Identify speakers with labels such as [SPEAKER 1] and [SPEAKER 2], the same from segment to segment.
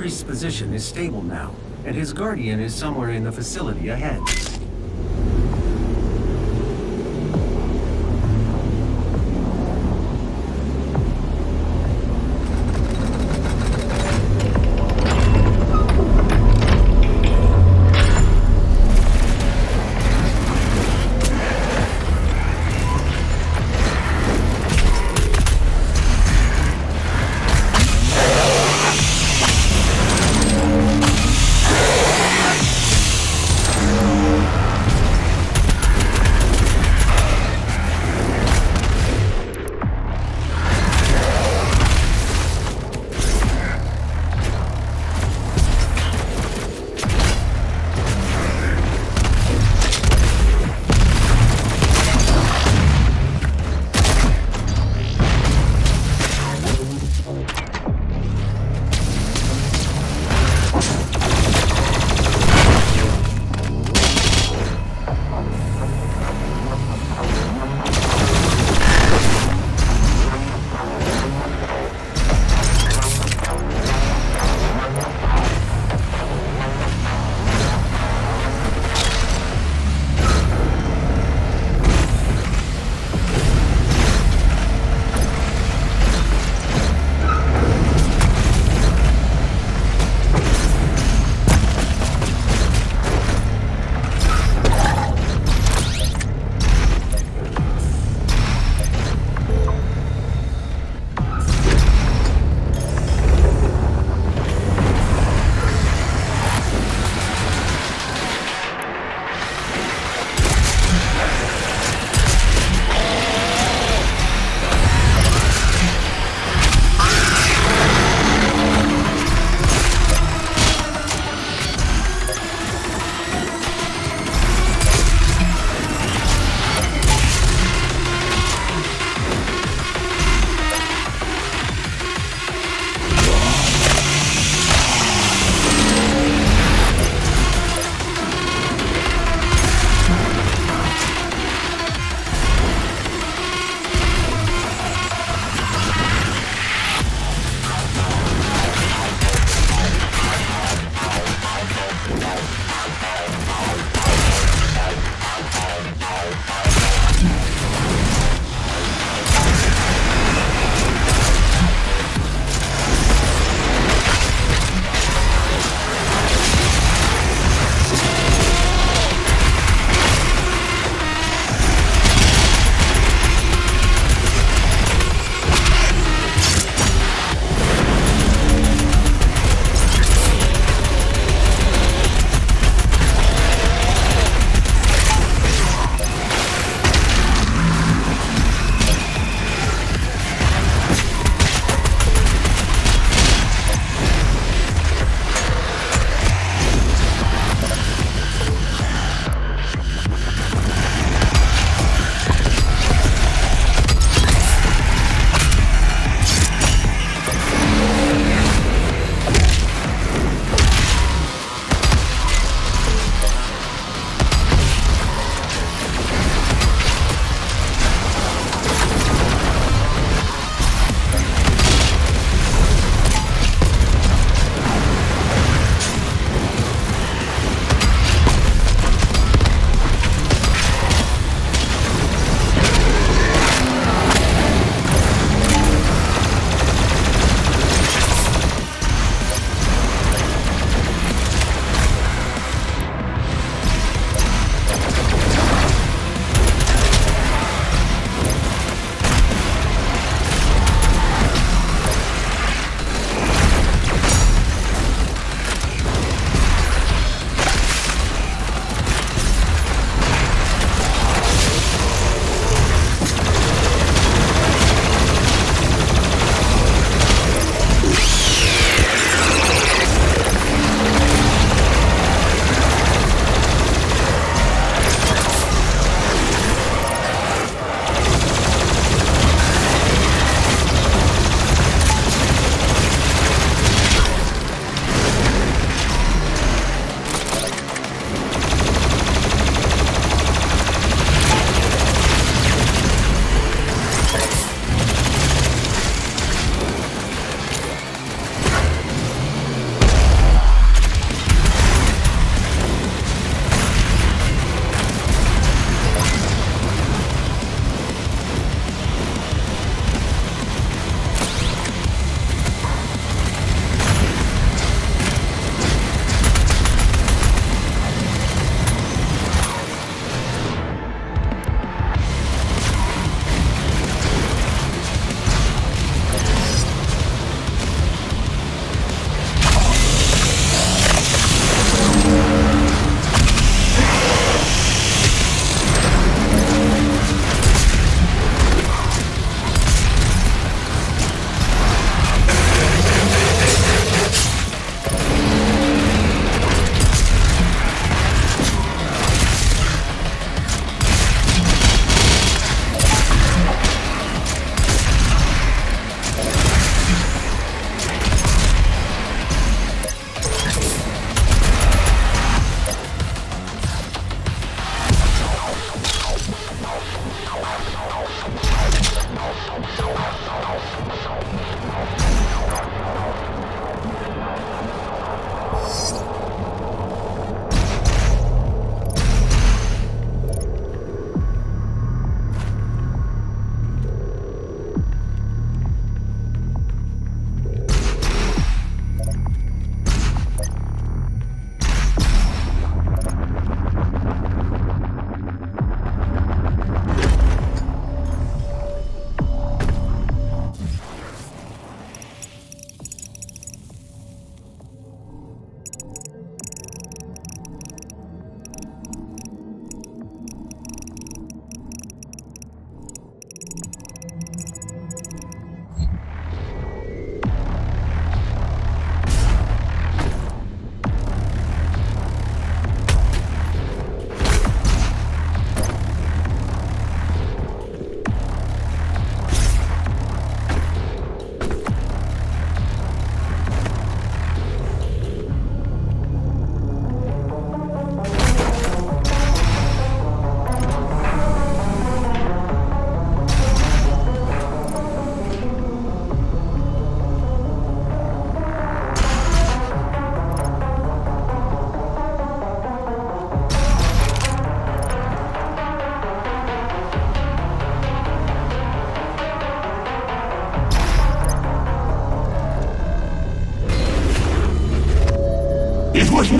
[SPEAKER 1] Priest's position is stable now, and his guardian is somewhere in the facility ahead.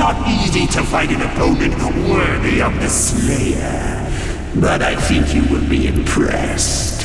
[SPEAKER 2] Not easy to find an opponent worthy of the Slayer, but I think you will be impressed.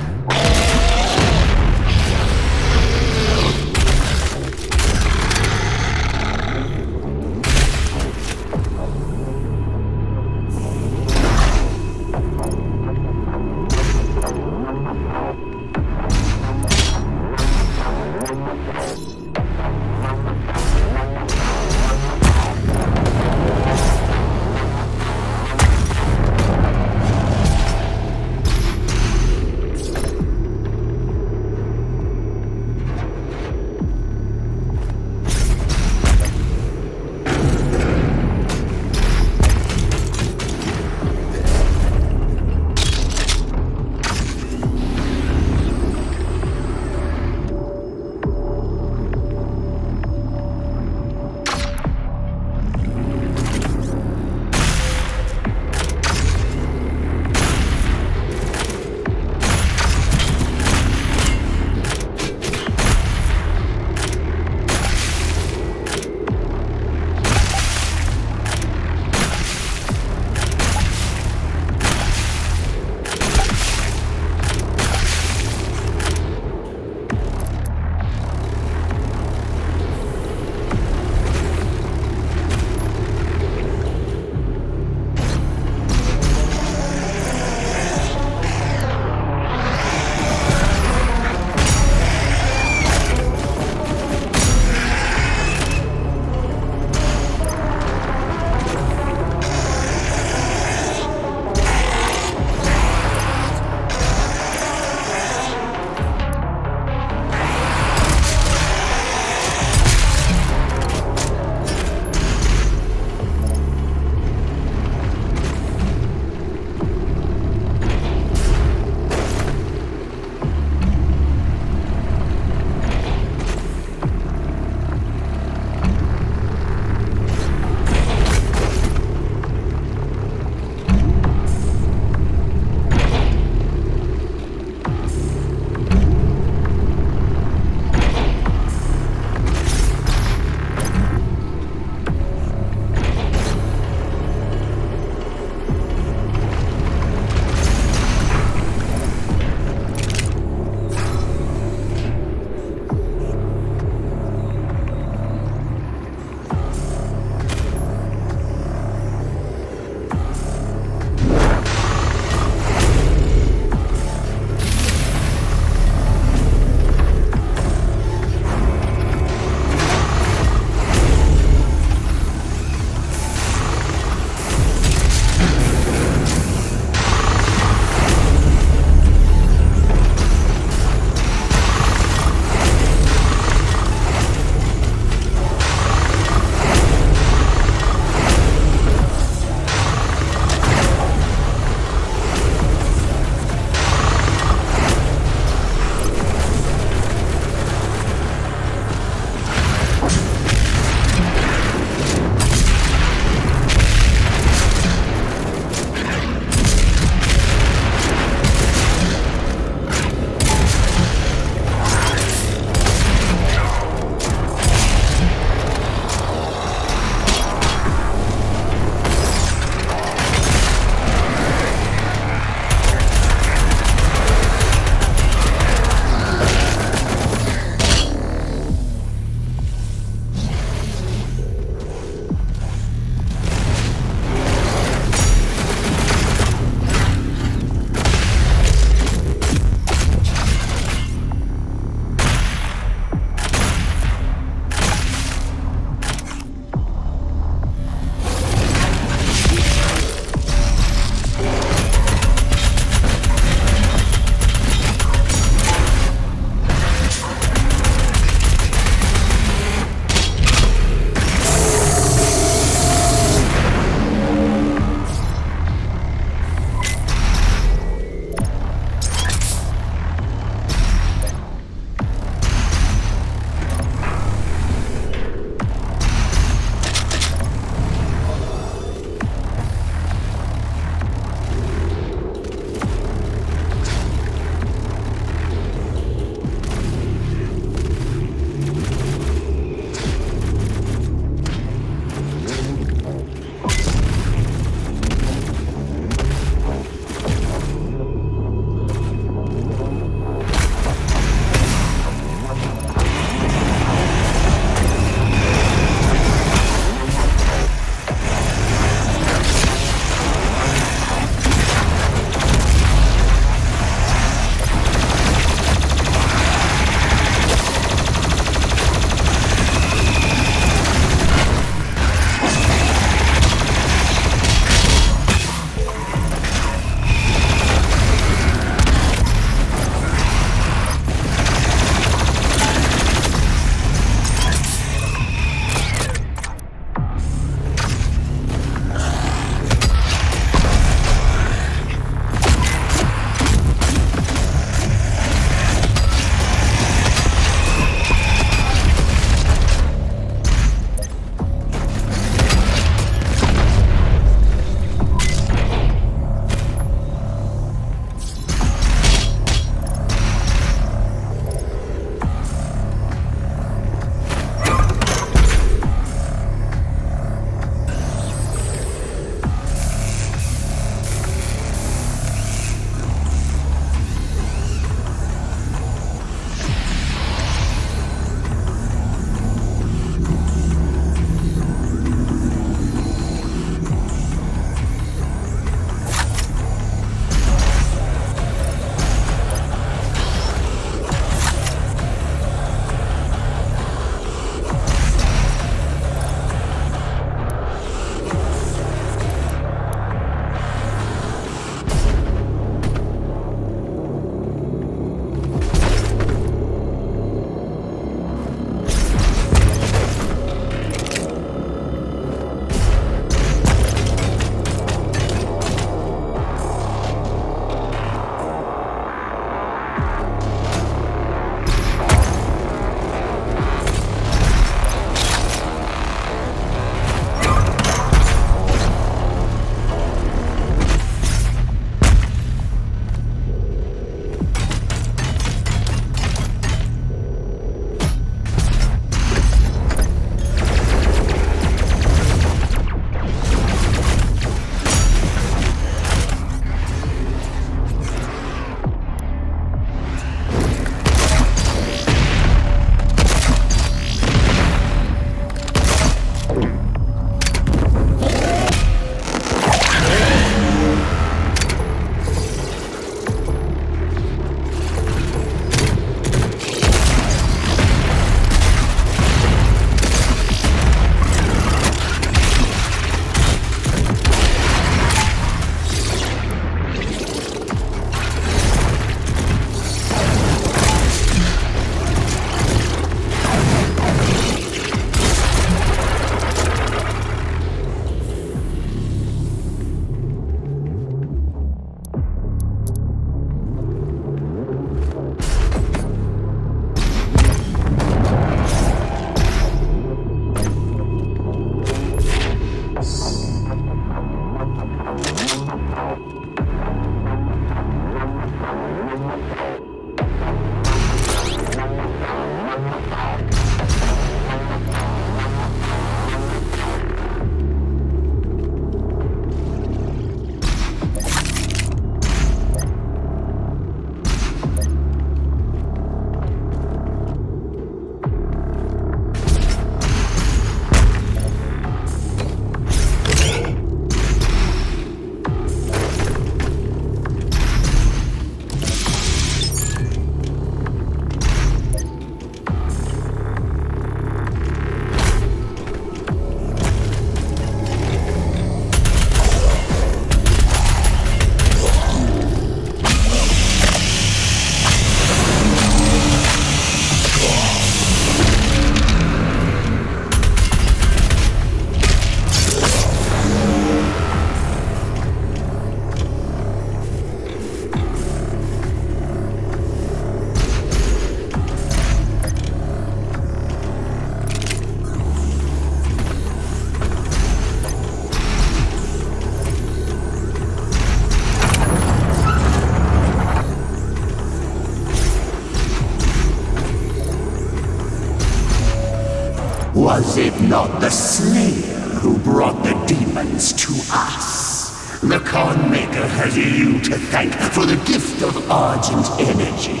[SPEAKER 2] The Slayer who brought the demons to us? The Khan Maker has you to thank for the gift of Argent Energy.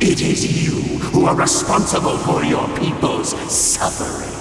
[SPEAKER 2] It is you who are responsible for your people's suffering.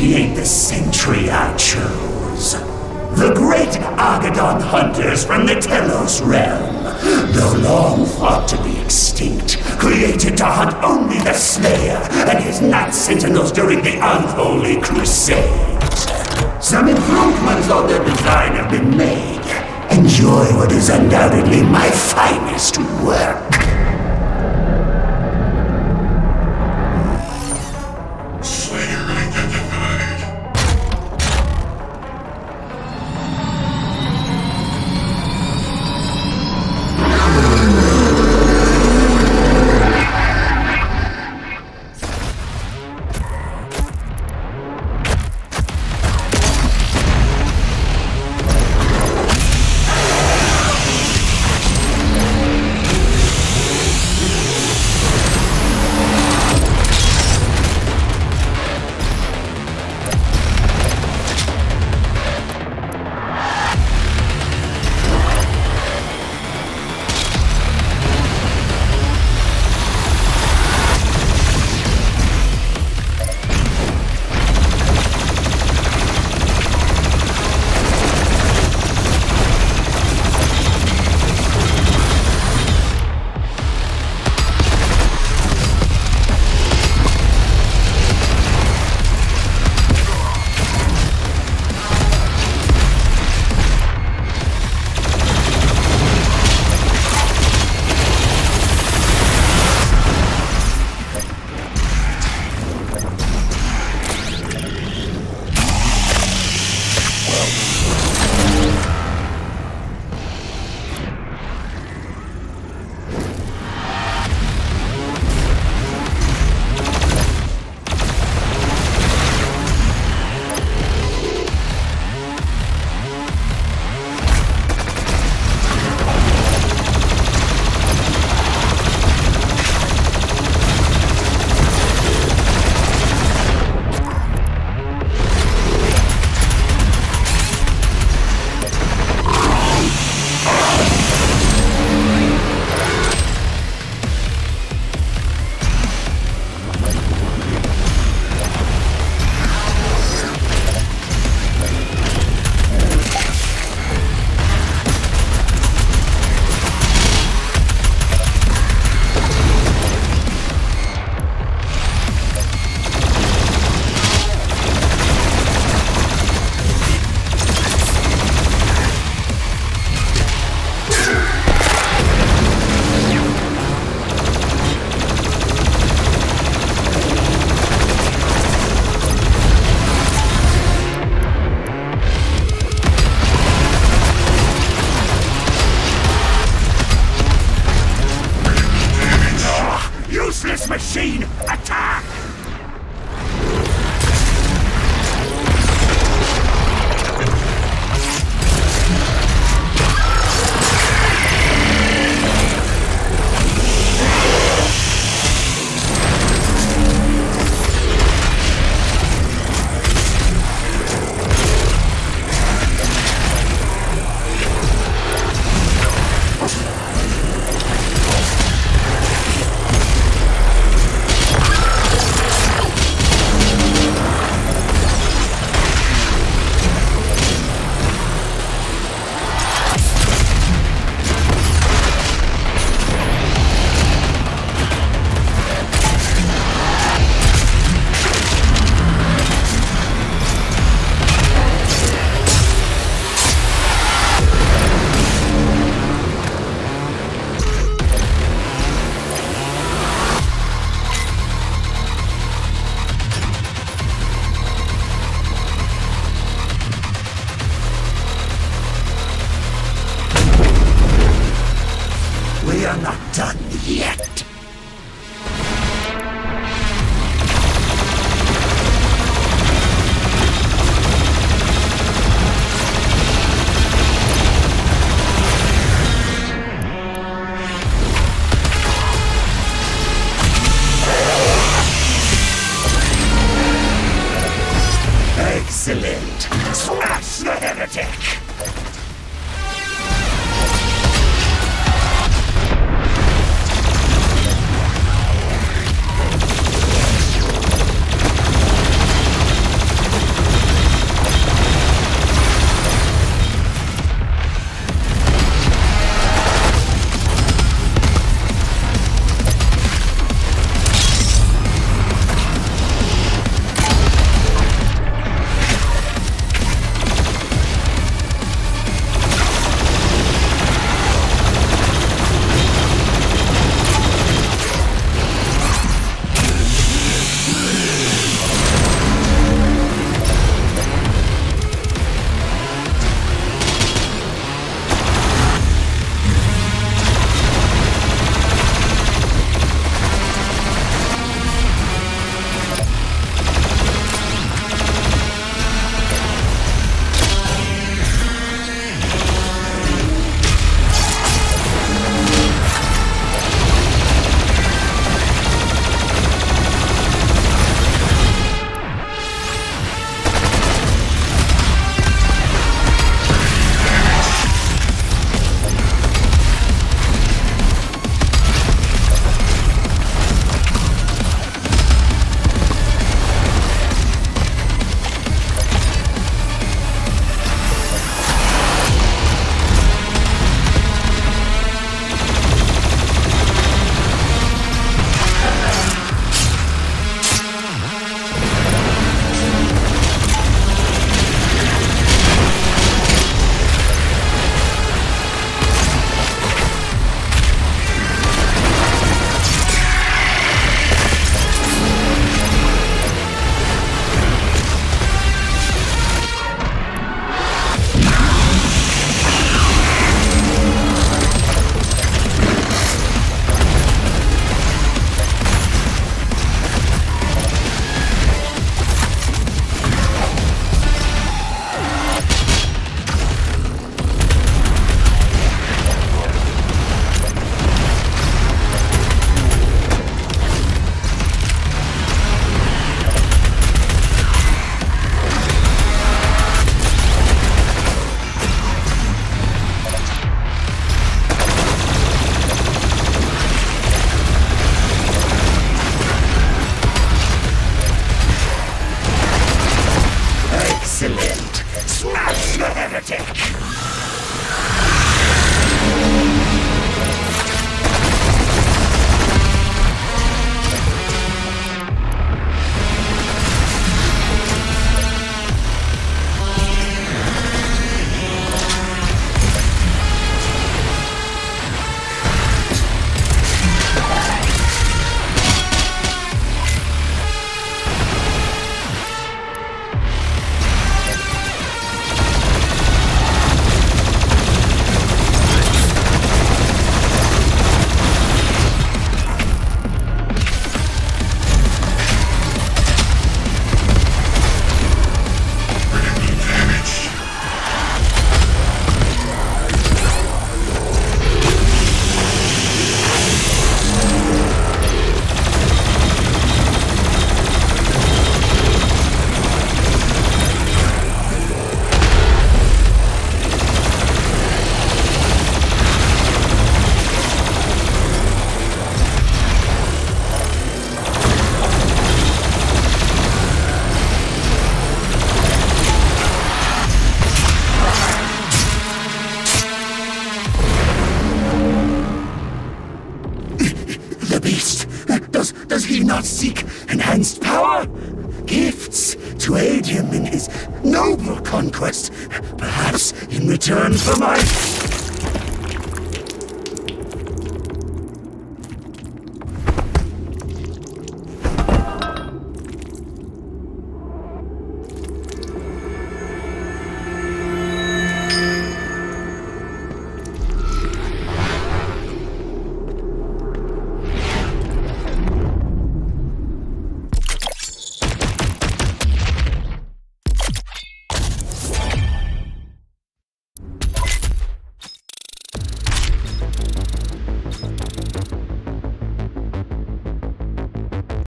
[SPEAKER 2] Appreciate the sentry I chose. The great Agaddon hunters from the Telos realm, though long thought to be extinct, created to hunt only the Slayer and his Night Sentinels during the Unholy Crusades. Some improvements on their design have been made. Enjoy what is undoubtedly my finest work.